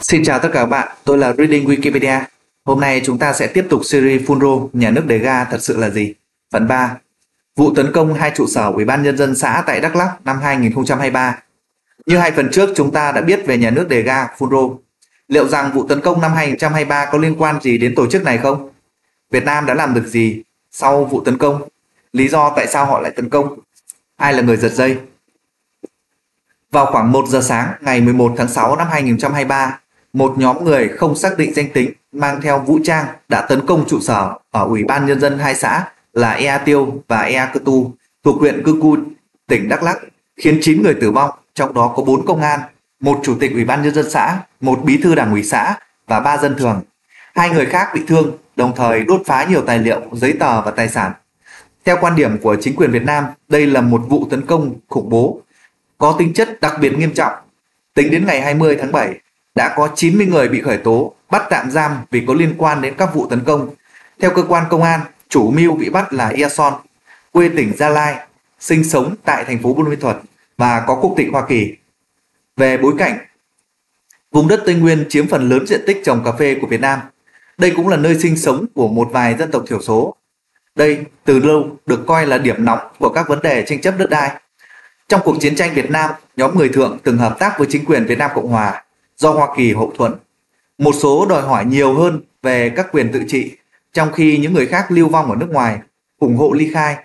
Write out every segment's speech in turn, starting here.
Xin chào tất cả các bạn, tôi là Reading Wikipedia. Hôm nay chúng ta sẽ tiếp tục series Funro Nhà nước đề ga thật sự là gì? Phần 3 Vụ tấn công hai trụ sở Ủy ban Nhân dân xã tại Đắk Lắk năm 2023 Như hai phần trước chúng ta đã biết về nhà nước đề ga Funro. Liệu rằng vụ tấn công năm 2023 có liên quan gì đến tổ chức này không? Việt Nam đã làm được gì sau vụ tấn công? Lý do tại sao họ lại tấn công? Ai là người giật dây? Vào khoảng 1 giờ sáng ngày 11 tháng 6 năm 2023, một nhóm người không xác định danh tính mang theo vũ trang đã tấn công trụ sở ở Ủy ban Nhân dân hai xã là Ea Tiêu và Ea Cơ Tu thuộc huyện Cư Cu, tỉnh Đắk Lắk, khiến 9 người tử vong, trong đó có 4 công an, một chủ tịch Ủy ban Nhân dân xã, một bí thư đảng ủy xã và ba dân thường. Hai người khác bị thương, đồng thời đốt phá nhiều tài liệu, giấy tờ và tài sản. Theo quan điểm của chính quyền Việt Nam, đây là một vụ tấn công khủng bố có tính chất đặc biệt nghiêm trọng. Tính đến ngày 20 tháng 7, đã có 90 người bị khởi tố, bắt tạm giam vì có liên quan đến các vụ tấn công. Theo cơ quan công an, chủ mưu bị bắt là Iason, quê tỉnh Gia Lai, sinh sống tại thành phố Buôn Ma Thuột và có quốc tịch Hoa Kỳ. Về bối cảnh, vùng đất Tây Nguyên chiếm phần lớn diện tích trồng cà phê của Việt Nam. Đây cũng là nơi sinh sống của một vài dân tộc thiểu số. Đây từ lâu được coi là điểm nóng của các vấn đề tranh chấp đất đai. Trong cuộc chiến tranh Việt Nam, nhóm người thượng từng hợp tác với chính quyền Việt Nam Cộng Hòa do Hoa Kỳ hậu thuẫn. Một số đòi hỏi nhiều hơn về các quyền tự trị, trong khi những người khác lưu vong ở nước ngoài, ủng hộ ly khai.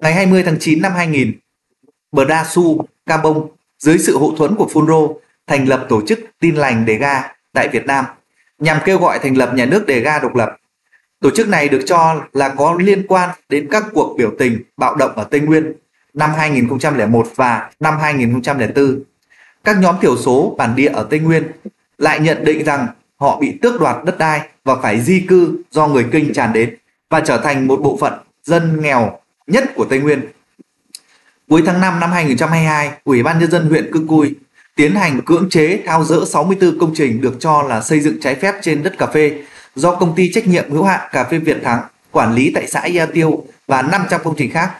Ngày 20 tháng 9 năm 2000, Bờ Đa Su, Cabong dưới sự hậu thuẫn của Funro thành lập tổ chức tin lành đề ga tại Việt Nam nhằm kêu gọi thành lập nhà nước đề ga độc lập. Tổ chức này được cho là có liên quan đến các cuộc biểu tình bạo động ở Tây Nguyên năm 2001 và năm 2004 các nhóm thiểu số bản địa ở Tây Nguyên lại nhận định rằng họ bị tước đoạt đất đai và phải di cư do người Kinh tràn đến và trở thành một bộ phận dân nghèo nhất của Tây Nguyên. Cuối tháng 5 năm 2022, Ủy ban Nhân dân huyện Cư Cui tiến hành cưỡng chế thao dỡ 64 công trình được cho là xây dựng trái phép trên đất cà phê do công ty trách nhiệm hữu hạn cà phê Việt Thắng quản lý tại xã gia Tiêu và 500 công trình khác.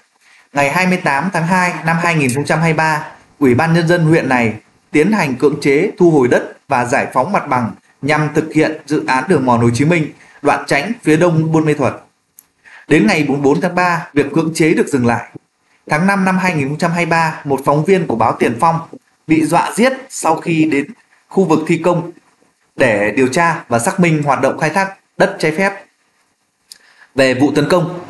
Ngày 28 tháng 2 năm 2023, Ủy ban Nhân dân huyện này tiến hành cưỡng chế thu hồi đất và giải phóng mặt bằng nhằm thực hiện dự án đường mòn Hồ Chí Minh đoạn tránh phía đông Buôn Mê Thuật. Đến ngày 4 tháng 3, việc cưỡng chế được dừng lại. Tháng 5 năm 2023, một phóng viên của báo Tiền Phong bị dọa giết sau khi đến khu vực thi công để điều tra và xác minh hoạt động khai thác đất trái phép. Về vụ tấn công,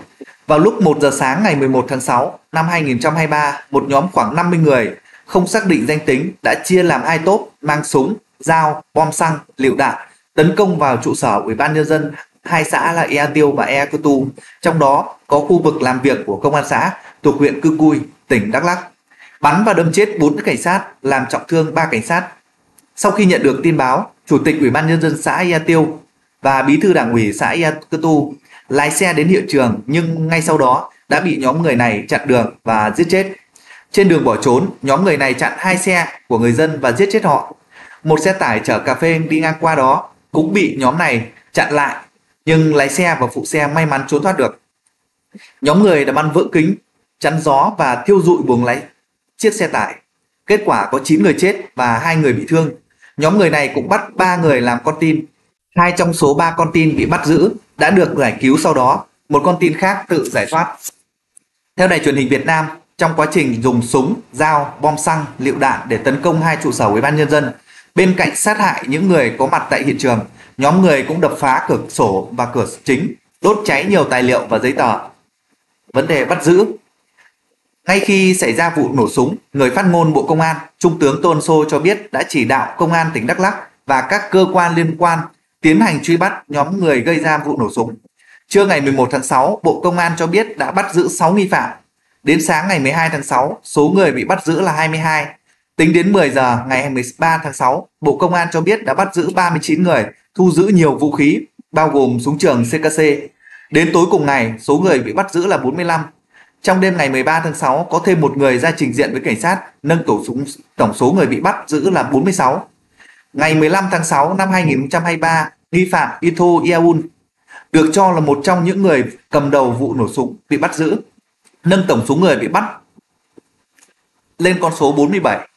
vào lúc 1 giờ sáng ngày 11 tháng 6 năm 2023, một nhóm khoảng 50 người không xác định danh tính đã chia làm hai tốp mang súng, dao, bom xăng, lựu đạn tấn công vào trụ sở Ủy ban nhân dân hai xã là Ea Tiêu và Ea Cơ Tu, trong đó có khu vực làm việc của công an xã thuộc huyện Cư Cui, tỉnh Đắk Lắk. Bắn và đâm chết 4 cảnh sát, làm trọng thương 3 cảnh sát. Sau khi nhận được tin báo, Chủ tịch Ủy ban nhân dân xã Ea Tiêu và Bí thư Đảng ủy xã Ea Cơ Tu lái xe đến hiện trường nhưng ngay sau đó đã bị nhóm người này chặn đường và giết chết. Trên đường bỏ trốn, nhóm người này chặn hai xe của người dân và giết chết họ. Một xe tải chở cà phê đi ngang qua đó cũng bị nhóm này chặn lại, nhưng lái xe và phụ xe may mắn trốn thoát được. Nhóm người đã bắn vỡ kính, chắn gió và thiêu dụi buồng lái chiếc xe tải. Kết quả có 9 người chết và hai người bị thương. Nhóm người này cũng bắt ba người làm con tin. Hai trong số ba con tin bị bắt giữ đã được giải cứu sau đó, một con tin khác tự giải thoát. Theo đài truyền hình Việt Nam, trong quá trình dùng súng, dao, bom xăng, lựu đạn để tấn công hai trụ sở ủy ban nhân dân. Bên cạnh sát hại những người có mặt tại hiện trường, nhóm người cũng đập phá cửa sổ và cửa chính, đốt cháy nhiều tài liệu và giấy tờ. Vấn đề bắt giữ ngay khi xảy ra vụ nổ súng, người phát ngôn Bộ Công an, Trung tướng Tôn Sô cho biết đã chỉ đạo Công an tỉnh Đắk Lắk và các cơ quan liên quan tiến hành truy bắt nhóm người gây ra vụ nổ súng. Trưa ngày 11 tháng 6, Bộ Công an cho biết đã bắt giữ 6 nghi phạm Đến sáng ngày 12 tháng 6, số người bị bắt giữ là 22. Tính đến 10 giờ ngày 13 tháng 6, Bộ Công an cho biết đã bắt giữ 39 người, thu giữ nhiều vũ khí, bao gồm súng trường CKC. Đến tối cùng ngày, số người bị bắt giữ là 45. Trong đêm ngày 13 tháng 6, có thêm một người ra trình diện với cảnh sát, nâng tổ súng tổng số người bị bắt giữ là 46. Ngày 15 tháng 6 năm 2023, nghi phạm Ito Iaun được cho là một trong những người cầm đầu vụ nổ súng bị bắt giữ nâng tổng số người bị bắt lên con số 47.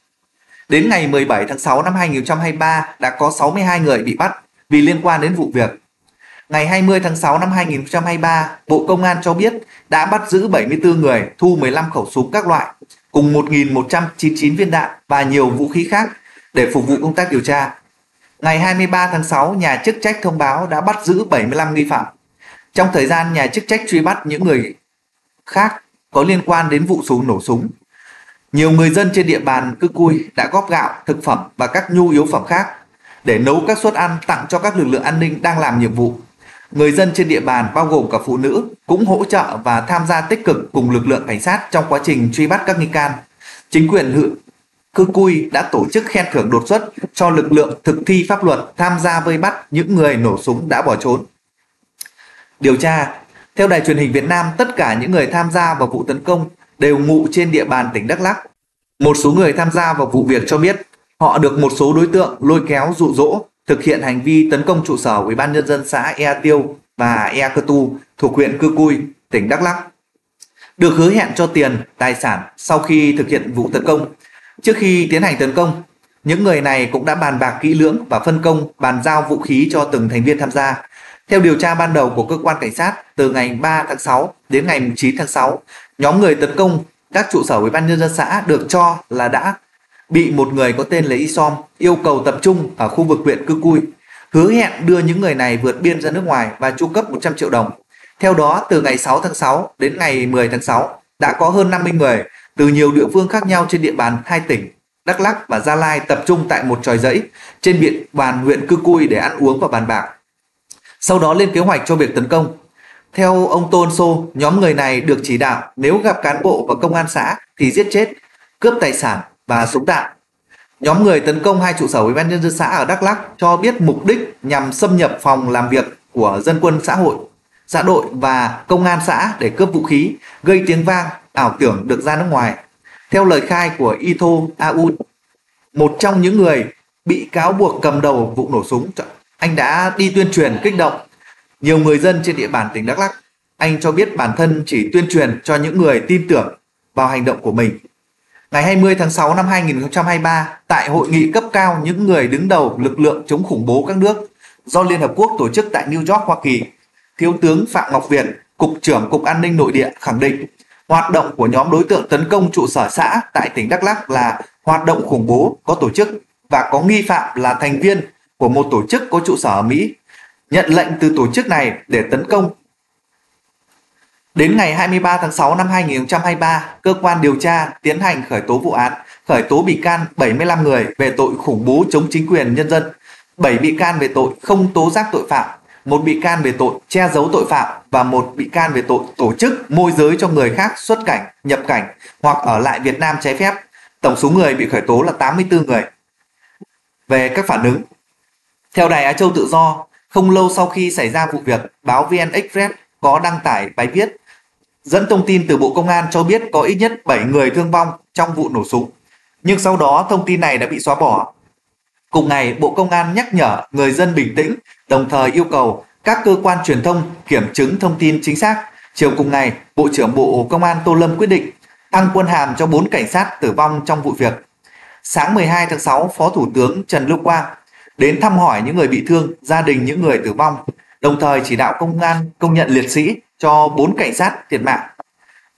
Đến ngày 17 tháng 6 năm 2023 đã có 62 người bị bắt vì liên quan đến vụ việc. Ngày 20 tháng 6 năm 2023, Bộ Công an cho biết đã bắt giữ 74 người, thu 15 khẩu súng các loại, cùng 1.199 viên đạn và nhiều vũ khí khác để phục vụ công tác điều tra. Ngày 23 tháng 6, nhà chức trách thông báo đã bắt giữ 75 nghi phạm. Trong thời gian nhà chức trách truy bắt những người khác có liên quan đến vụ súng nổ súng, nhiều người dân trên địa bàn Cư Cui đã góp gạo, thực phẩm và các nhu yếu phẩm khác để nấu các suất ăn tặng cho các lực lượng an ninh đang làm nhiệm vụ. Người dân trên địa bàn bao gồm cả phụ nữ cũng hỗ trợ và tham gia tích cực cùng lực lượng cảnh sát trong quá trình truy bắt các nghi can. Chính quyền huyện Cư Cui đã tổ chức khen thưởng đột xuất cho lực lượng thực thi pháp luật tham gia vây bắt những người nổ súng đã bỏ trốn. Điều tra theo đài truyền hình Việt Nam, tất cả những người tham gia vào vụ tấn công đều ngụ trên địa bàn tỉnh Đắk Lắk. Một số người tham gia vào vụ việc cho biết họ được một số đối tượng lôi kéo dụ dỗ thực hiện hành vi tấn công trụ sở Ủy ban nhân dân xã Ea Tiêu và Ea Cơ Tu thuộc huyện Cư Cui, tỉnh Đắk Lắk. Được hứa hẹn cho tiền, tài sản sau khi thực hiện vụ tấn công. Trước khi tiến hành tấn công, những người này cũng đã bàn bạc kỹ lưỡng và phân công bàn giao vũ khí cho từng thành viên tham gia. Theo điều tra ban đầu của cơ quan cảnh sát, từ ngày 3 tháng 6 đến ngày 9 tháng 6, nhóm người tấn công các trụ sở ủy ban nhân dân xã được cho là đã bị một người có tên là Isom yêu cầu tập trung ở khu vực huyện Cư Cui, hứa hẹn đưa những người này vượt biên ra nước ngoài và chu cấp 100 triệu đồng. Theo đó, từ ngày 6 tháng 6 đến ngày 10 tháng 6, đã có hơn 50 người từ nhiều địa phương khác nhau trên địa bàn hai tỉnh Đắk Lắk và Gia Lai tập trung tại một tròi dãy trên địa bàn huyện Cư Cui để ăn uống và bàn bạc. Sau đó lên kế hoạch cho việc tấn công. Theo ông Tôn Sô, nhóm người này được chỉ đạo nếu gặp cán bộ và công an xã thì giết chết, cướp tài sản và súng đạn. Nhóm người tấn công hai trụ sở ủy ban nhân dân xã ở Đắk Lắk cho biết mục đích nhằm xâm nhập phòng làm việc của dân quân xã hội, xã đội và công an xã để cướp vũ khí, gây tiếng vang, ảo tưởng được ra nước ngoài. Theo lời khai của Ito Aoun, một trong những người bị cáo buộc cầm đầu vụ nổ súng, anh đã đi tuyên truyền kích động nhiều người dân trên địa bàn tỉnh Đắk Lắk. Anh cho biết bản thân chỉ tuyên truyền cho những người tin tưởng vào hành động của mình Ngày 20 tháng 6 năm 2023, tại hội nghị cấp cao những người đứng đầu lực lượng chống khủng bố các nước do Liên Hợp Quốc tổ chức tại New York, Hoa Kỳ, Thiếu tướng Phạm Ngọc Việt, Cục trưởng Cục An ninh Nội địa khẳng định hoạt động của nhóm đối tượng tấn công trụ sở xã tại tỉnh Đắk Lắk là hoạt động khủng bố có tổ chức và có nghi phạm là thành viên của một tổ chức có trụ sở ở Mỹ nhận lệnh từ tổ chức này để tấn công Đến ngày 23 tháng 6 năm 2023, cơ quan điều tra tiến hành khởi tố vụ án, khởi tố bị can 75 người về tội khủng bố chống chính quyền nhân dân, 7 bị can về tội không tố giác tội phạm, một bị can về tội che giấu tội phạm và một bị can về tội tổ chức môi giới cho người khác xuất cảnh, nhập cảnh hoặc ở lại Việt Nam trái phép. Tổng số người bị khởi tố là 84 người. Về các phản ứng, theo Đài Á Châu Tự Do, không lâu sau khi xảy ra vụ việc, báo VN Express có đăng tải bài viết Dẫn thông tin từ Bộ Công an cho biết có ít nhất 7 người thương vong trong vụ nổ súng. Nhưng sau đó thông tin này đã bị xóa bỏ. Cùng ngày, Bộ Công an nhắc nhở người dân bình tĩnh, đồng thời yêu cầu các cơ quan truyền thông kiểm chứng thông tin chính xác. Chiều cùng ngày, Bộ trưởng Bộ Công an Tô Lâm quyết định tăng quân hàm cho 4 cảnh sát tử vong trong vụ việc. Sáng 12 tháng 6, Phó Thủ tướng Trần Lưu Quang đến thăm hỏi những người bị thương, gia đình những người tử vong, đồng thời chỉ đạo công an công nhận liệt sĩ cho 4 cảnh sát thiệt mạng.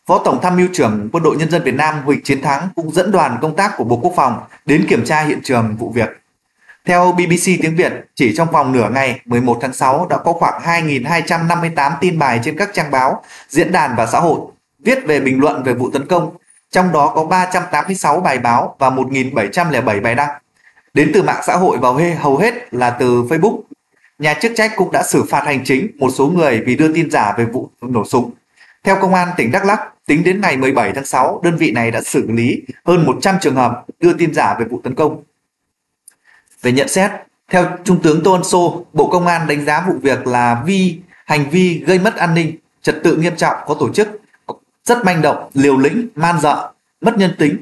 Phó Tổng tham mưu trưởng Quân đội Nhân dân Việt Nam Huỳnh Chiến Thắng cũng dẫn đoàn công tác của Bộ Quốc phòng đến kiểm tra hiện trường vụ việc. Theo BBC tiếng Việt, chỉ trong vòng nửa ngày 11 tháng 6 đã có khoảng 2.258 tin bài trên các trang báo, diễn đàn và xã hội viết về bình luận về vụ tấn công, trong đó có 386 bài báo và 1.707 bài đăng. Đến từ mạng xã hội vào hầu hết là từ Facebook, nhà chức trách cũng đã xử phạt hành chính một số người vì đưa tin giả về vụ nổ súng. Theo Công an tỉnh Đắk Lắk, tính đến ngày 17 tháng 6, đơn vị này đã xử lý hơn 100 trường hợp đưa tin giả về vụ tấn công. Về nhận xét, theo Trung tướng Tô Ân Sô, Bộ Công an đánh giá vụ việc là vi hành vi gây mất an ninh, trật tự nghiêm trọng có tổ chức, rất manh động, liều lĩnh, man dợ, mất nhân tính.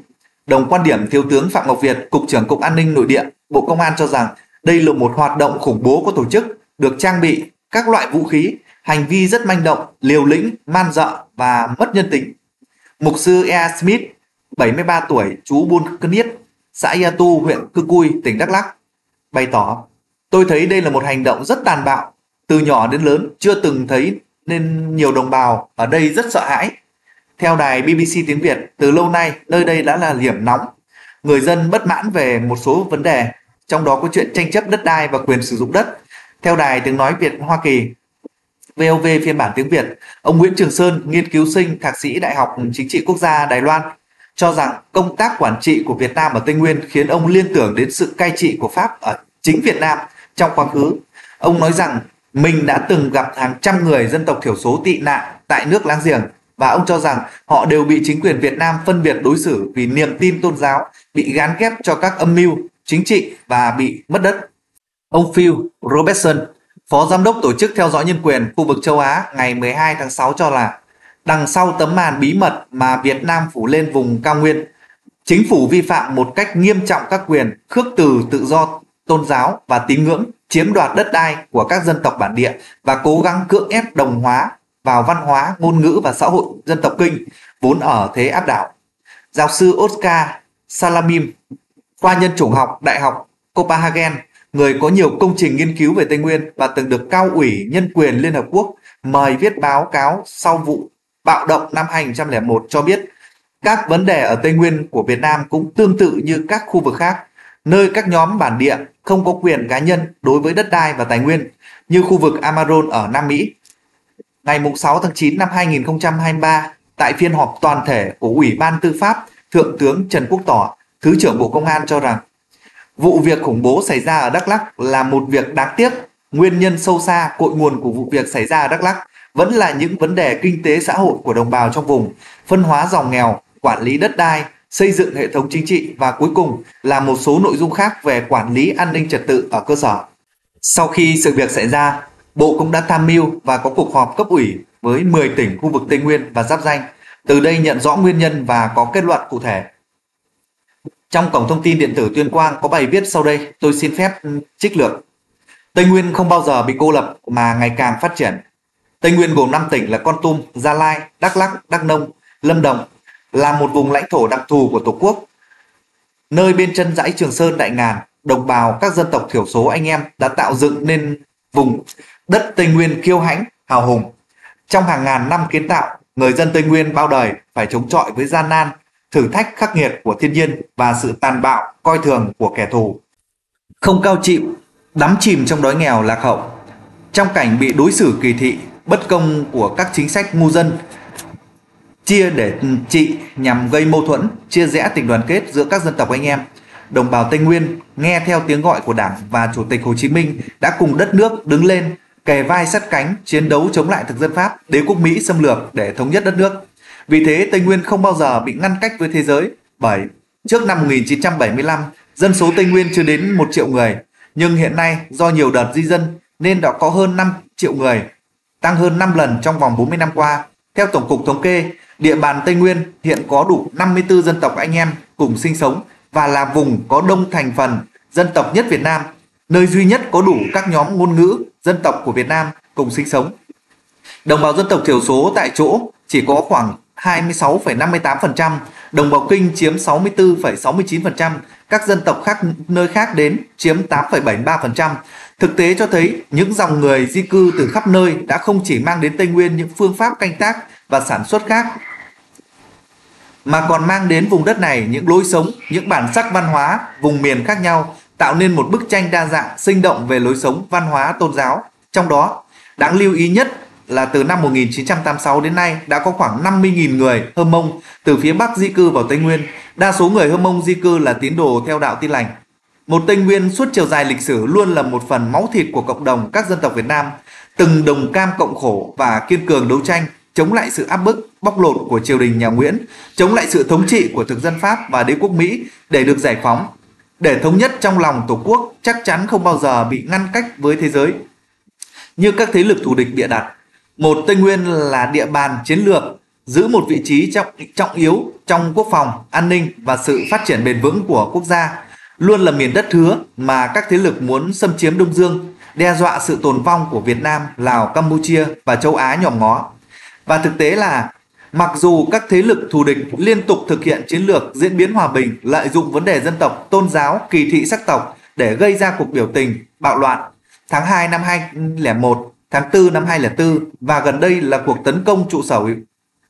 Đồng quan điểm Thiếu tướng Phạm Ngọc Việt, Cục trưởng Cục An ninh Nội địa, Bộ Công an cho rằng đây là một hoạt động khủng bố có tổ chức, được trang bị các loại vũ khí, hành vi rất manh động, liều lĩnh, man dợ và mất nhân tính. Mục sư E. Smith, 73 tuổi, chú Buôn Cân Niết, xã Yatu, huyện Cư Cui, tỉnh Đắk Lắk, bày tỏ Tôi thấy đây là một hành động rất tàn bạo, từ nhỏ đến lớn chưa từng thấy nên nhiều đồng bào ở đây rất sợ hãi. Theo đài BBC tiếng Việt, từ lâu nay nơi đây đã là điểm nóng. Người dân bất mãn về một số vấn đề, trong đó có chuyện tranh chấp đất đai và quyền sử dụng đất. Theo đài tiếng nói Việt Hoa Kỳ, VOV phiên bản tiếng Việt, ông Nguyễn Trường Sơn, nghiên cứu sinh, thạc sĩ Đại học Chính trị Quốc gia Đài Loan, cho rằng công tác quản trị của Việt Nam ở Tây Nguyên khiến ông liên tưởng đến sự cai trị của Pháp ở chính Việt Nam trong quá khứ. Ông nói rằng mình đã từng gặp hàng trăm người dân tộc thiểu số tị nạn tại nước láng giềng và ông cho rằng họ đều bị chính quyền Việt Nam phân biệt đối xử vì niềm tin tôn giáo, bị gán ghép cho các âm mưu chính trị và bị mất đất. Ông Phil Robertson, Phó Giám đốc Tổ chức Theo dõi Nhân quyền khu vực châu Á ngày 12 tháng 6 cho là đằng sau tấm màn bí mật mà Việt Nam phủ lên vùng cao nguyên, chính phủ vi phạm một cách nghiêm trọng các quyền khước từ tự do tôn giáo và tín ngưỡng chiếm đoạt đất đai của các dân tộc bản địa và cố gắng cưỡng ép đồng hóa vào văn hóa, ngôn ngữ và xã hội dân tộc kinh vốn ở thế áp đảo. Giáo sư Oscar Salamim, khoa nhân chủng học Đại học Copenhagen, người có nhiều công trình nghiên cứu về Tây Nguyên và từng được cao ủy nhân quyền Liên Hợp Quốc mời viết báo cáo sau vụ bạo động năm 2001 cho biết các vấn đề ở Tây Nguyên của Việt Nam cũng tương tự như các khu vực khác, nơi các nhóm bản địa không có quyền cá nhân đối với đất đai và tài nguyên như khu vực Amazon ở Nam Mỹ. Ngày 6 tháng 9 năm 2023, tại phiên họp toàn thể của Ủy ban Tư pháp, Thượng tướng Trần Quốc Tỏ, Thứ trưởng Bộ Công an cho rằng vụ việc khủng bố xảy ra ở Đắk Lắk là một việc đáng tiếc. Nguyên nhân sâu xa cội nguồn của vụ việc xảy ra ở Đắk Lắk vẫn là những vấn đề kinh tế xã hội của đồng bào trong vùng, phân hóa giàu nghèo, quản lý đất đai, xây dựng hệ thống chính trị và cuối cùng là một số nội dung khác về quản lý an ninh trật tự ở cơ sở. Sau khi sự việc xảy ra, Bộ cũng đã tham mưu và có cuộc họp cấp ủy với 10 tỉnh khu vực Tây Nguyên và giáp danh, từ đây nhận rõ nguyên nhân và có kết luận cụ thể. Trong cổng thông tin điện tử Tuyên Quang có bài viết sau đây, tôi xin phép trích lược. Tây Nguyên không bao giờ bị cô lập mà ngày càng phát triển. Tây Nguyên gồm 5 tỉnh là Con Tum, Gia Lai, Đắk Lắk, Đắk Nông, Lâm Đồng, là một vùng lãnh thổ đặc thù của Tổ quốc. Nơi bên chân dãy Trường Sơn Đại Ngàn, đồng bào các dân tộc thiểu số anh em đã tạo dựng nên vùng đất Tây Nguyên kiêu hãnh, hào hùng. Trong hàng ngàn năm kiến tạo, người dân Tây Nguyên bao đời phải chống chọi với gian nan, thử thách khắc nghiệt của thiên nhiên và sự tàn bạo, coi thường của kẻ thù. Không cao chịu, đắm chìm trong đói nghèo lạc hậu. Trong cảnh bị đối xử kỳ thị, bất công của các chính sách ngu dân, chia để trị nhằm gây mâu thuẫn, chia rẽ tình đoàn kết giữa các dân tộc anh em. Đồng bào Tây Nguyên nghe theo tiếng gọi của Đảng và Chủ tịch Hồ Chí Minh đã cùng đất nước đứng lên kề vai sát cánh chiến đấu chống lại thực dân Pháp, đế quốc Mỹ xâm lược để thống nhất đất nước. Vì thế Tây Nguyên không bao giờ bị ngăn cách với thế giới bởi trước năm 1975 dân số Tây Nguyên chưa đến 1 triệu người nhưng hiện nay do nhiều đợt di dân nên đã có hơn 5 triệu người tăng hơn 5 lần trong vòng 40 năm qua. Theo Tổng cục Thống kê, địa bàn Tây Nguyên hiện có đủ 54 dân tộc anh em cùng sinh sống và là vùng có đông thành phần dân tộc nhất Việt Nam, nơi duy nhất có đủ các nhóm ngôn ngữ dân tộc của Việt Nam cùng sinh sống. Đồng bào dân tộc thiểu số tại chỗ chỉ có khoảng 26,58%, đồng bào Kinh chiếm 64,69%, các dân tộc khác nơi khác đến chiếm 8,73%. Thực tế cho thấy những dòng người di cư từ khắp nơi đã không chỉ mang đến Tây Nguyên những phương pháp canh tác và sản xuất khác mà còn mang đến vùng đất này những lối sống, những bản sắc văn hóa, vùng miền khác nhau, tạo nên một bức tranh đa dạng, sinh động về lối sống văn hóa tôn giáo. Trong đó, đáng lưu ý nhất là từ năm 1986 đến nay đã có khoảng 50.000 người Hơ Mông từ phía Bắc di cư vào Tây Nguyên. Đa số người Hơ Mông di cư là tín đồ theo đạo Tin lành. Một Tây Nguyên suốt chiều dài lịch sử luôn là một phần máu thịt của cộng đồng các dân tộc Việt Nam, từng đồng cam cộng khổ và kiên cường đấu tranh chống lại sự áp bức, bóc lột của triều đình nhà Nguyễn, chống lại sự thống trị của thực dân Pháp và đế quốc Mỹ để được giải phóng. Để thống nhất trong lòng Tổ quốc chắc chắn không bao giờ bị ngăn cách với thế giới. Như các thế lực thù địch bịa đặt, một Tây Nguyên là địa bàn chiến lược, giữ một vị trí trọng, trọng yếu trong quốc phòng, an ninh và sự phát triển bền vững của quốc gia, luôn là miền đất hứa mà các thế lực muốn xâm chiếm Đông Dương, đe dọa sự tồn vong của Việt Nam, Lào, Campuchia và châu Á nhỏ ngó. Và thực tế là Mặc dù các thế lực thù địch liên tục thực hiện chiến lược diễn biến hòa bình, lợi dụng vấn đề dân tộc, tôn giáo, kỳ thị sắc tộc để gây ra cuộc biểu tình, bạo loạn. Tháng 2 năm 2001, tháng 4 năm 2004 và gần đây là cuộc tấn công trụ sở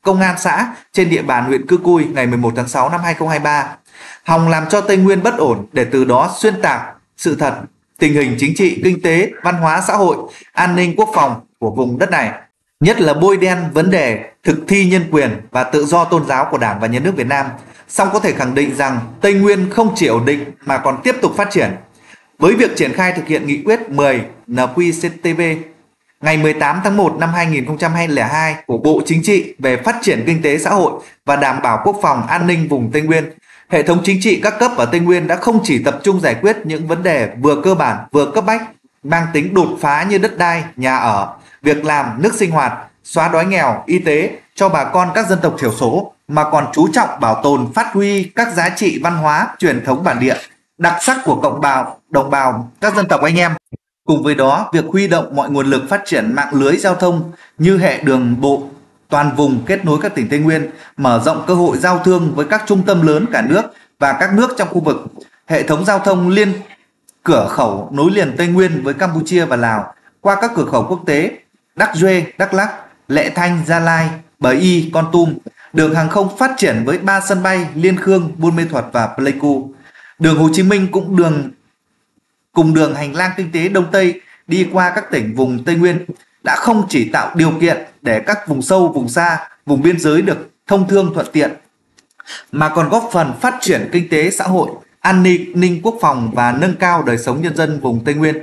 công an xã trên địa bàn huyện Cư Cui ngày 11 tháng 6 năm 2023. Hòng làm cho Tây Nguyên bất ổn để từ đó xuyên tạc sự thật, tình hình chính trị, kinh tế, văn hóa xã hội, an ninh quốc phòng của vùng đất này nhất là bôi đen vấn đề thực thi nhân quyền và tự do tôn giáo của Đảng và Nhà nước Việt Nam. Song có thể khẳng định rằng Tây Nguyên không chỉ ổn định mà còn tiếp tục phát triển. Với việc triển khai thực hiện nghị quyết 10 NQCTV ngày 18 tháng 1 năm 2002 của Bộ Chính trị về phát triển kinh tế xã hội và đảm bảo quốc phòng an ninh vùng Tây Nguyên, hệ thống chính trị các cấp ở Tây Nguyên đã không chỉ tập trung giải quyết những vấn đề vừa cơ bản vừa cấp bách mang tính đột phá như đất đai, nhà ở, việc làm, nước sinh hoạt, xóa đói nghèo, y tế cho bà con các dân tộc thiểu số mà còn chú trọng bảo tồn phát huy các giá trị văn hóa, truyền thống bản địa, đặc sắc của cộng bào, đồng bào, các dân tộc anh em. Cùng với đó, việc huy động mọi nguồn lực phát triển mạng lưới giao thông như hệ đường bộ toàn vùng kết nối các tỉnh Tây Nguyên, mở rộng cơ hội giao thương với các trung tâm lớn cả nước và các nước trong khu vực, hệ thống giao thông liên cửa khẩu nối liền Tây Nguyên với Campuchia và Lào qua các cửa khẩu quốc tế Đắc Duê, Đắk Lắk, Lệ Thanh, Gia Lai, Bờ Y, Con Tum. Đường hàng không phát triển với 3 sân bay Liên Khương, Buôn Mê Thuật và Pleiku. Đường Hồ Chí Minh cũng đường cùng đường hành lang kinh tế Đông Tây đi qua các tỉnh vùng Tây Nguyên đã không chỉ tạo điều kiện để các vùng sâu, vùng xa, vùng biên giới được thông thương thuận tiện mà còn góp phần phát triển kinh tế xã hội, an ninh quốc phòng và nâng cao đời sống nhân dân vùng Tây Nguyên.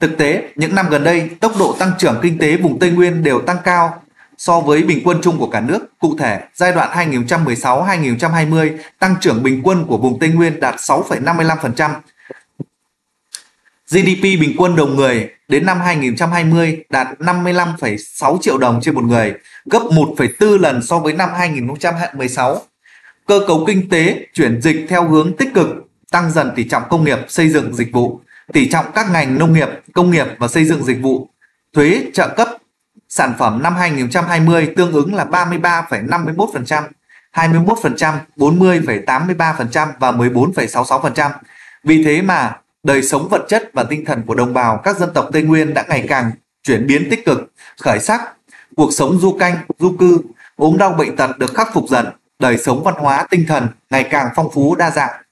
Thực tế, những năm gần đây, tốc độ tăng trưởng kinh tế vùng Tây Nguyên đều tăng cao so với bình quân chung của cả nước. Cụ thể, giai đoạn 2016-2020, tăng trưởng bình quân của vùng Tây Nguyên đạt 6,55%. GDP bình quân đầu người đến năm 2020 đạt 55,6 triệu đồng trên một người, gấp 1,4 lần so với năm 2016. Cơ cấu kinh tế chuyển dịch theo hướng tích cực, tăng dần tỷ trọng công nghiệp, xây dựng, dịch vụ, tỷ trọng các ngành nông nghiệp, công nghiệp và xây dựng dịch vụ, thuế trợ cấp sản phẩm năm 2020 tương ứng là 33,51%, 21%, 40,83% và 14,66%. Vì thế mà đời sống vật chất và tinh thần của đồng bào các dân tộc Tây Nguyên đã ngày càng chuyển biến tích cực, khởi sắc, cuộc sống du canh, du cư, ốm đau bệnh tật được khắc phục dần, đời sống văn hóa tinh thần ngày càng phong phú đa dạng.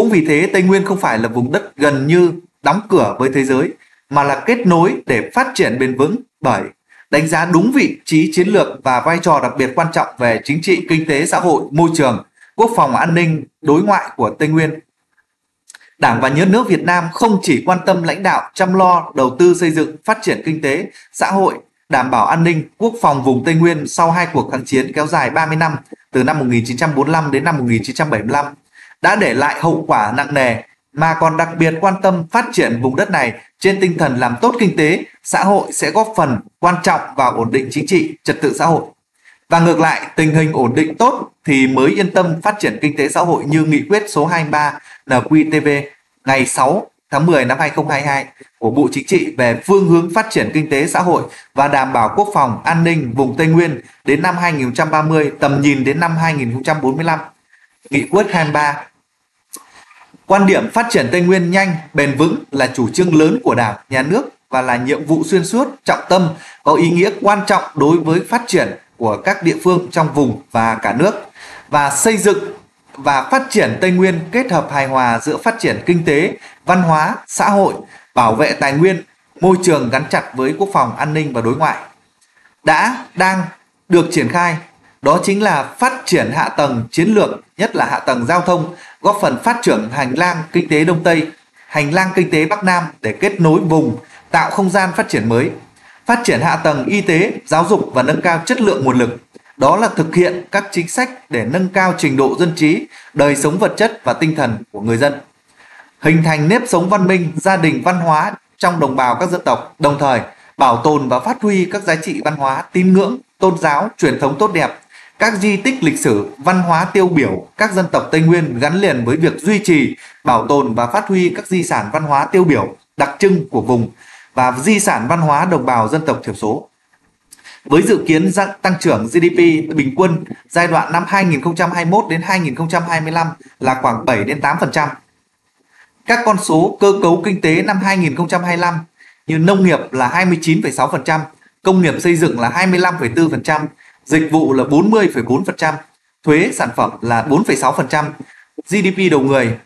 Cũng vì thế Tây Nguyên không phải là vùng đất gần như đóng cửa với thế giới mà là kết nối để phát triển bền vững bởi đánh giá đúng vị trí chiến lược và vai trò đặc biệt quan trọng về chính trị, kinh tế, xã hội, môi trường, quốc phòng an ninh, đối ngoại của Tây Nguyên. Đảng và Nhà nước Việt Nam không chỉ quan tâm lãnh đạo chăm lo đầu tư xây dựng phát triển kinh tế, xã hội, đảm bảo an ninh, quốc phòng vùng Tây Nguyên sau hai cuộc kháng chiến kéo dài 30 năm từ năm 1945 đến năm 1975 đã để lại hậu quả nặng nề mà còn đặc biệt quan tâm phát triển vùng đất này trên tinh thần làm tốt kinh tế, xã hội sẽ góp phần quan trọng vào ổn định chính trị, trật tự xã hội. Và ngược lại, tình hình ổn định tốt thì mới yên tâm phát triển kinh tế xã hội như nghị quyết số 23 NQTV ngày 6 tháng 10 năm 2022 của Bộ Chính trị về phương hướng phát triển kinh tế xã hội và đảm bảo quốc phòng an ninh vùng Tây Nguyên đến năm 2030, tầm nhìn đến năm 2045. Nghị quyết 23 Quan điểm phát triển Tây Nguyên nhanh, bền vững là chủ trương lớn của Đảng, Nhà nước và là nhiệm vụ xuyên suốt, trọng tâm, có ý nghĩa quan trọng đối với phát triển của các địa phương trong vùng và cả nước. Và xây dựng và phát triển Tây Nguyên kết hợp hài hòa giữa phát triển kinh tế, văn hóa, xã hội, bảo vệ tài nguyên, môi trường gắn chặt với quốc phòng, an ninh và đối ngoại đã đang được triển khai. Đó chính là phát triển hạ tầng chiến lược, nhất là hạ tầng giao thông, góp phần phát triển hành lang kinh tế Đông Tây, hành lang kinh tế Bắc Nam để kết nối vùng, tạo không gian phát triển mới. Phát triển hạ tầng y tế, giáo dục và nâng cao chất lượng nguồn lực. Đó là thực hiện các chính sách để nâng cao trình độ dân trí, đời sống vật chất và tinh thần của người dân. Hình thành nếp sống văn minh, gia đình văn hóa trong đồng bào các dân tộc, đồng thời bảo tồn và phát huy các giá trị văn hóa, tín ngưỡng, tôn giáo, truyền thống tốt đẹp, các di tích lịch sử, văn hóa tiêu biểu các dân tộc Tây Nguyên gắn liền với việc duy trì, bảo tồn và phát huy các di sản văn hóa tiêu biểu, đặc trưng của vùng và di sản văn hóa đồng bào dân tộc thiểu số. với dự kiến tăng trưởng GDP bình quân giai đoạn năm 2021 đến 2025 là khoảng 7 đến 8%. Các con số cơ cấu kinh tế năm 2025 như nông nghiệp là 29,6%, công nghiệp xây dựng là 25,4%, dịch vụ là 40,4%, thuế sản phẩm là 4,6%, GDP đầu người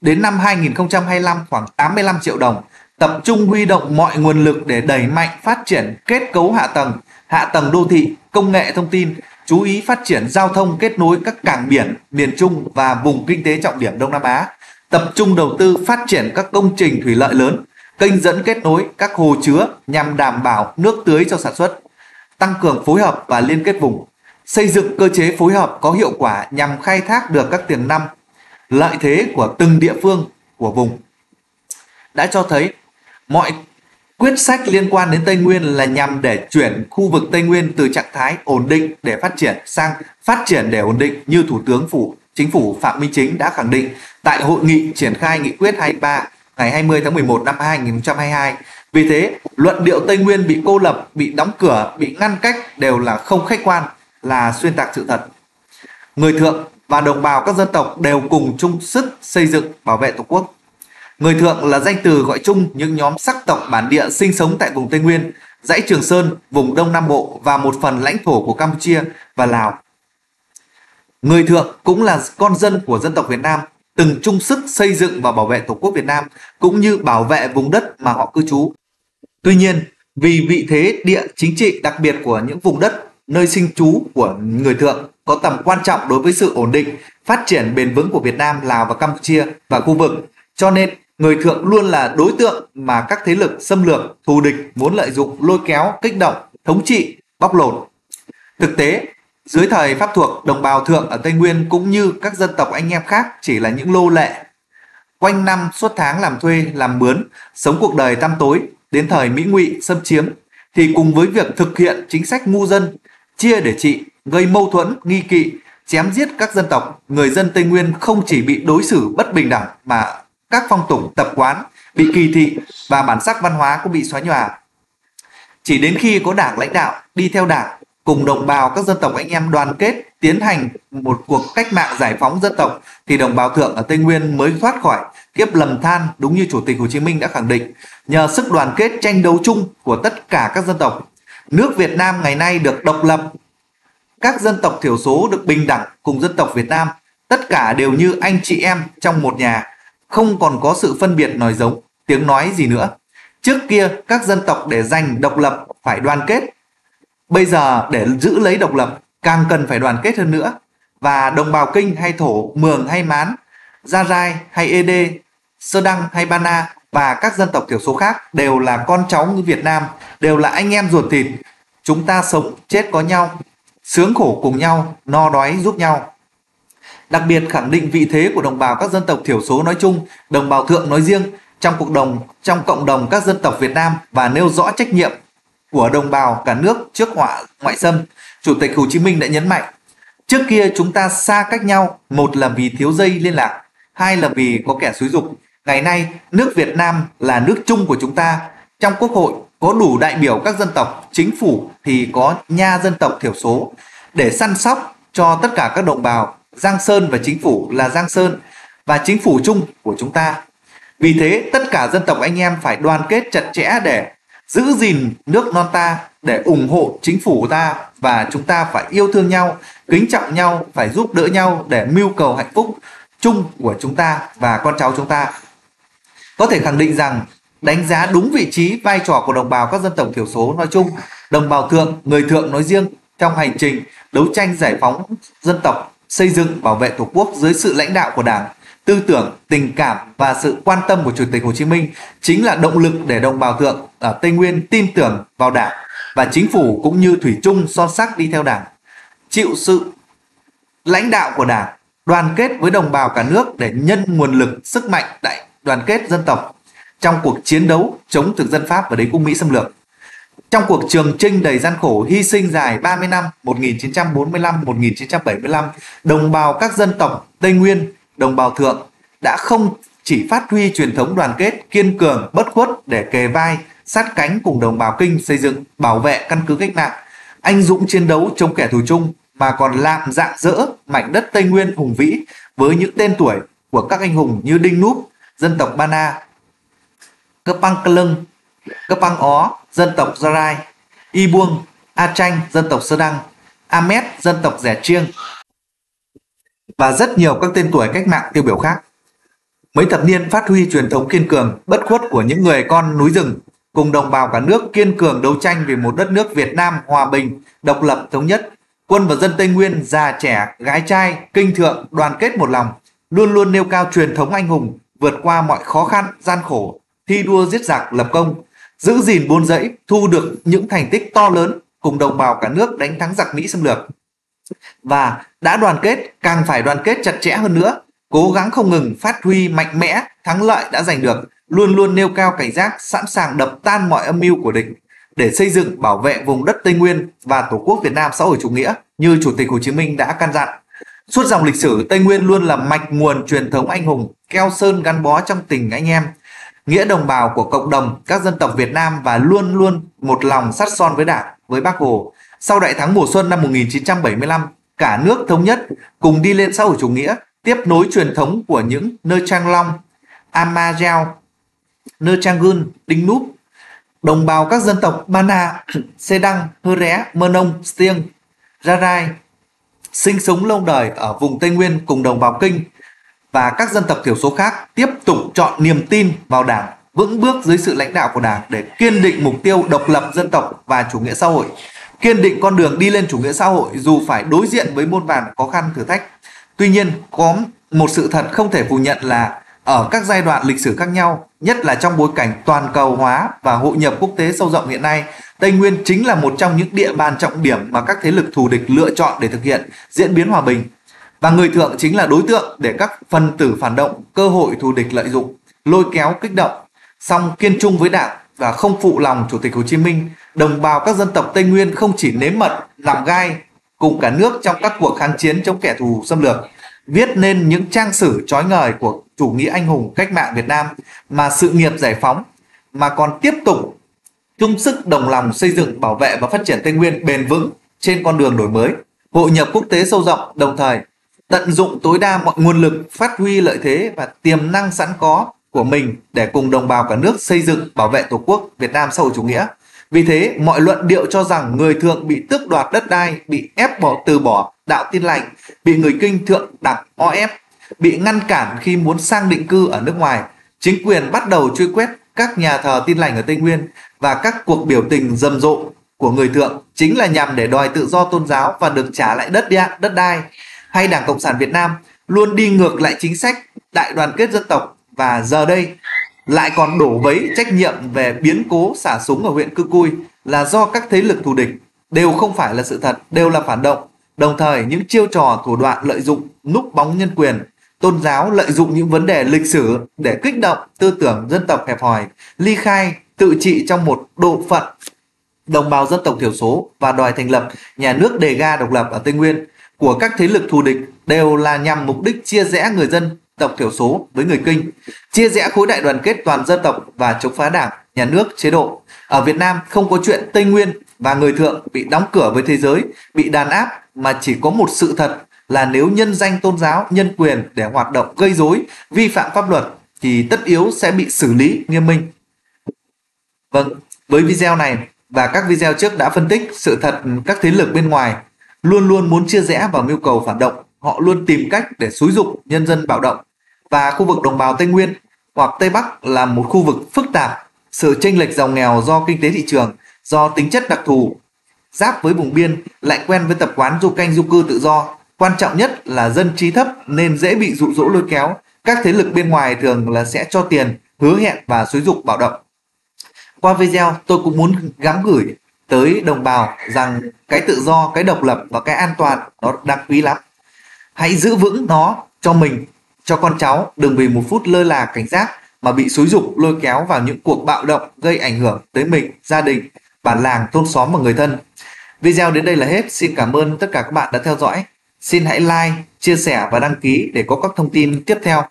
đến năm 2025 khoảng 85 triệu đồng, tập trung huy động mọi nguồn lực để đẩy mạnh phát triển kết cấu hạ tầng, hạ tầng đô thị, công nghệ thông tin, chú ý phát triển giao thông kết nối các cảng biển miền Trung và vùng kinh tế trọng điểm Đông Nam Á, tập trung đầu tư phát triển các công trình thủy lợi lớn, kênh dẫn kết nối các hồ chứa nhằm đảm bảo nước tưới cho sản xuất, tăng cường phối hợp và liên kết vùng, xây dựng cơ chế phối hợp có hiệu quả nhằm khai thác được các tiềm năng, lợi thế của từng địa phương của vùng. Đã cho thấy mọi quyết sách liên quan đến Tây Nguyên là nhằm để chuyển khu vực Tây Nguyên từ trạng thái ổn định để phát triển sang phát triển để ổn định như Thủ tướng phủ Chính phủ Phạm Minh Chính đã khẳng định tại hội nghị triển khai nghị quyết 23 ngày 20 tháng 11 năm 2022. Vì thế, luận điệu Tây Nguyên bị cô lập, bị đóng cửa, bị ngăn cách đều là không khách quan, là xuyên tạc sự thật. Người thượng và đồng bào các dân tộc đều cùng chung sức xây dựng bảo vệ Tổ quốc. Người thượng là danh từ gọi chung những nhóm sắc tộc bản địa sinh sống tại vùng Tây Nguyên, dãy Trường Sơn, vùng Đông Nam Bộ và một phần lãnh thổ của Campuchia và Lào. Người thượng cũng là con dân của dân tộc Việt Nam, từng chung sức xây dựng và bảo vệ Tổ quốc Việt Nam cũng như bảo vệ vùng đất mà họ cư trú. Tuy nhiên, vì vị thế địa chính trị đặc biệt của những vùng đất nơi sinh trú của người thượng có tầm quan trọng đối với sự ổn định, phát triển bền vững của Việt Nam, Lào và Campuchia và khu vực, cho nên người thượng luôn là đối tượng mà các thế lực xâm lược, thù địch muốn lợi dụng lôi kéo, kích động, thống trị, bóc lột. Thực tế, dưới thời Pháp thuộc, đồng bào thượng ở Tây Nguyên cũng như các dân tộc anh em khác chỉ là những lô lệ. Quanh năm suốt tháng làm thuê, làm mướn, sống cuộc đời tăm tối, đến thời Mỹ ngụy xâm chiếm, thì cùng với việc thực hiện chính sách ngu dân, chia để trị, gây mâu thuẫn, nghi kỵ, chém giết các dân tộc, người dân Tây Nguyên không chỉ bị đối xử bất bình đẳng mà các phong tục tập quán bị kỳ thị và bản sắc văn hóa cũng bị xóa nhòa. Chỉ đến khi có đảng lãnh đạo đi theo đảng cùng đồng bào các dân tộc anh em đoàn kết tiến hành một cuộc cách mạng giải phóng dân tộc thì đồng bào thượng ở Tây Nguyên mới thoát khỏi kiếp lầm than, đúng như Chủ tịch Hồ Chí Minh đã khẳng định. Nhờ sức đoàn kết tranh đấu chung của tất cả các dân tộc, nước Việt Nam ngày nay được độc lập. Các dân tộc thiểu số được bình đẳng cùng dân tộc Việt Nam. Tất cả đều như anh chị em trong một nhà, không còn có sự phân biệt nói giống, tiếng nói gì nữa. Trước kia, các dân tộc để giành độc lập phải đoàn kết Bây giờ để giữ lấy độc lập càng cần phải đoàn kết hơn nữa và đồng bào Kinh hay Thổ, Mường hay Mán, Gia Rai hay Ede, Sơ Đăng hay Ba Na và các dân tộc thiểu số khác đều là con cháu như Việt Nam, đều là anh em ruột thịt. Chúng ta sống chết có nhau, sướng khổ cùng nhau, no đói giúp nhau. Đặc biệt khẳng định vị thế của đồng bào các dân tộc thiểu số nói chung, đồng bào thượng nói riêng trong cộng đồng trong cộng đồng các dân tộc Việt Nam và nêu rõ trách nhiệm của đồng bào cả nước trước họa ngoại xâm, Chủ tịch Hồ Chí Minh đã nhấn mạnh, trước kia chúng ta xa cách nhau, một là vì thiếu dây liên lạc, hai là vì có kẻ xúi dục. Ngày nay, nước Việt Nam là nước chung của chúng ta. Trong quốc hội có đủ đại biểu các dân tộc, chính phủ thì có nha dân tộc thiểu số để săn sóc cho tất cả các đồng bào. Giang Sơn và chính phủ là Giang Sơn và chính phủ chung của chúng ta. Vì thế, tất cả dân tộc anh em phải đoàn kết chặt chẽ để giữ gìn nước non ta để ủng hộ chính phủ ta và chúng ta phải yêu thương nhau, kính trọng nhau, phải giúp đỡ nhau để mưu cầu hạnh phúc chung của chúng ta và con cháu chúng ta. Có thể khẳng định rằng đánh giá đúng vị trí vai trò của đồng bào các dân tộc thiểu số nói chung, đồng bào thượng, người thượng nói riêng trong hành trình đấu tranh giải phóng dân tộc, xây dựng bảo vệ Tổ quốc dưới sự lãnh đạo của Đảng tư tưởng, tình cảm và sự quan tâm của Chủ tịch Hồ Chí Minh chính là động lực để đồng bào thượng ở Tây Nguyên tin tưởng vào Đảng và chính phủ cũng như thủy chung son sắc đi theo Đảng, chịu sự lãnh đạo của Đảng, đoàn kết với đồng bào cả nước để nhân nguồn lực, sức mạnh đại đoàn kết dân tộc trong cuộc chiến đấu chống thực dân Pháp và đế quốc Mỹ xâm lược. Trong cuộc trường trinh đầy gian khổ hy sinh dài 30 năm 1945-1975, đồng bào các dân tộc Tây Nguyên đồng bào thượng đã không chỉ phát huy truyền thống đoàn kết kiên cường bất khuất để kề vai sát cánh cùng đồng bào Kinh xây dựng, bảo vệ căn cứ cách mạng, anh dũng chiến đấu chống kẻ thù chung mà còn làm dạng dỡ mảnh đất Tây Nguyên hùng vĩ với những tên tuổi của các anh hùng như Đinh Núp, dân tộc bana Cơ Păng Cơ Lưng, Cơ Păng Ó, dân tộc Gia Rai, Y Buông, A chanh dân tộc Sơ Đăng, Ahmed, dân tộc Rẻ Chiêng và rất nhiều các tên tuổi cách mạng tiêu biểu khác. Mấy thập niên phát huy truyền thống kiên cường, bất khuất của những người con núi rừng, cùng đồng bào cả nước kiên cường đấu tranh vì một đất nước Việt Nam hòa bình, độc lập, thống nhất. Quân và dân Tây Nguyên, già trẻ, gái trai, kinh thượng, đoàn kết một lòng, luôn luôn nêu cao truyền thống anh hùng, vượt qua mọi khó khăn, gian khổ, thi đua giết giặc, lập công, giữ gìn buôn dãy, thu được những thành tích to lớn cùng đồng bào cả nước đánh thắng giặc Mỹ xâm lược. Và đã đoàn kết, càng phải đoàn kết chặt chẽ hơn nữa, cố gắng không ngừng phát huy mạnh mẽ thắng lợi đã giành được, luôn luôn nêu cao cảnh giác, sẵn sàng đập tan mọi âm mưu của địch để xây dựng bảo vệ vùng đất Tây Nguyên và Tổ quốc Việt Nam xã hội chủ nghĩa như Chủ tịch Hồ Chí Minh đã căn dặn. Suốt dòng lịch sử, Tây Nguyên luôn là mạch nguồn truyền thống anh hùng, keo sơn gắn bó trong tình anh em, nghĩa đồng bào của cộng đồng các dân tộc Việt Nam và luôn luôn một lòng sắt son với Đảng, với Bác Hồ. Sau đại thắng mùa xuân năm 1975, cả nước thống nhất cùng đi lên xã hội chủ nghĩa, tiếp nối truyền thống của những nơi Trang Long, Amagel, nơi Trang Gun, Đinh Núp, đồng bào các dân tộc Mana, Sê Đăng, Hơ Ré, Mơ Nông, Stiêng, Ra Rai, sinh sống lâu đời ở vùng Tây Nguyên cùng đồng bào Kinh và các dân tộc thiểu số khác tiếp tục chọn niềm tin vào Đảng, vững bước dưới sự lãnh đạo của Đảng để kiên định mục tiêu độc lập dân tộc và chủ nghĩa xã hội, kiên định con đường đi lên chủ nghĩa xã hội dù phải đối diện với muôn vàn khó khăn thử thách. Tuy nhiên, có một sự thật không thể phủ nhận là ở các giai đoạn lịch sử khác nhau, nhất là trong bối cảnh toàn cầu hóa và hội nhập quốc tế sâu rộng hiện nay, Tây Nguyên chính là một trong những địa bàn trọng điểm mà các thế lực thù địch lựa chọn để thực hiện diễn biến hòa bình. Và người thượng chính là đối tượng để các phần tử phản động, cơ hội thù địch lợi dụng, lôi kéo kích động, song kiên trung với đảng và không phụ lòng Chủ tịch Hồ Chí Minh, đồng bào các dân tộc Tây Nguyên không chỉ nếm mật, làm gai cùng cả nước trong các cuộc kháng chiến chống kẻ thù xâm lược, viết nên những trang sử trói ngời của chủ nghĩa anh hùng cách mạng Việt Nam mà sự nghiệp giải phóng mà còn tiếp tục chung sức đồng lòng xây dựng bảo vệ và phát triển Tây Nguyên bền vững trên con đường đổi mới, hội nhập quốc tế sâu rộng, đồng thời tận dụng tối đa mọi nguồn lực, phát huy lợi thế và tiềm năng sẵn có của mình để cùng đồng bào cả nước xây dựng bảo vệ Tổ quốc Việt Nam xã hội chủ nghĩa. Vì thế, mọi luận điệu cho rằng người thượng bị tước đoạt đất đai, bị ép bỏ từ bỏ đạo tin lành, bị người kinh thượng đặt o ép, bị ngăn cản khi muốn sang định cư ở nước ngoài, chính quyền bắt đầu truy quét các nhà thờ tin lành ở Tây Nguyên và các cuộc biểu tình rầm rộ của người thượng. Chính là nhằm để đòi tự do tôn giáo và được trả lại đất đai, đất đai. Hay Đảng Cộng sản Việt Nam luôn đi ngược lại chính sách đại đoàn kết dân tộc và giờ đây lại còn đổ vấy trách nhiệm về biến cố xả súng ở huyện Cư Cui là do các thế lực thù địch đều không phải là sự thật, đều là phản động. Đồng thời những chiêu trò thủ đoạn lợi dụng núp bóng nhân quyền, tôn giáo lợi dụng những vấn đề lịch sử để kích động tư tưởng dân tộc hẹp hòi, ly khai, tự trị trong một độ phận đồng bào dân tộc thiểu số và đòi thành lập nhà nước đề ga độc lập ở Tây Nguyên của các thế lực thù địch đều là nhằm mục đích chia rẽ người dân tộc thiểu số với người Kinh, chia rẽ khối đại đoàn kết toàn dân tộc và chống phá đảng, nhà nước, chế độ. Ở Việt Nam không có chuyện Tây Nguyên và người thượng bị đóng cửa với thế giới, bị đàn áp mà chỉ có một sự thật là nếu nhân danh tôn giáo, nhân quyền để hoạt động gây rối, vi phạm pháp luật thì tất yếu sẽ bị xử lý nghiêm minh. Vâng, với video này và các video trước đã phân tích sự thật các thế lực bên ngoài luôn luôn muốn chia rẽ và mưu cầu phản động. Họ luôn tìm cách để xúi dục nhân dân bạo động. Và khu vực đồng bào Tây Nguyên hoặc Tây Bắc là một khu vực phức tạp, sự chênh lệch giàu nghèo do kinh tế thị trường, do tính chất đặc thù, giáp với vùng biên, lại quen với tập quán du canh du cư tự do. Quan trọng nhất là dân trí thấp nên dễ bị dụ dỗ lôi kéo. Các thế lực bên ngoài thường là sẽ cho tiền, hứa hẹn và xúi dục bạo động. Qua video, tôi cũng muốn gắm gửi tới đồng bào rằng cái tự do, cái độc lập và cái an toàn nó đáng quý lắm. Hãy giữ vững nó cho mình, cho con cháu, đừng vì một phút lơ là cảnh giác mà bị xúi dục lôi kéo vào những cuộc bạo động gây ảnh hưởng tới mình, gia đình, bản làng, thôn xóm và người thân. Video đến đây là hết. Xin cảm ơn tất cả các bạn đã theo dõi. Xin hãy like, chia sẻ và đăng ký để có các thông tin tiếp theo.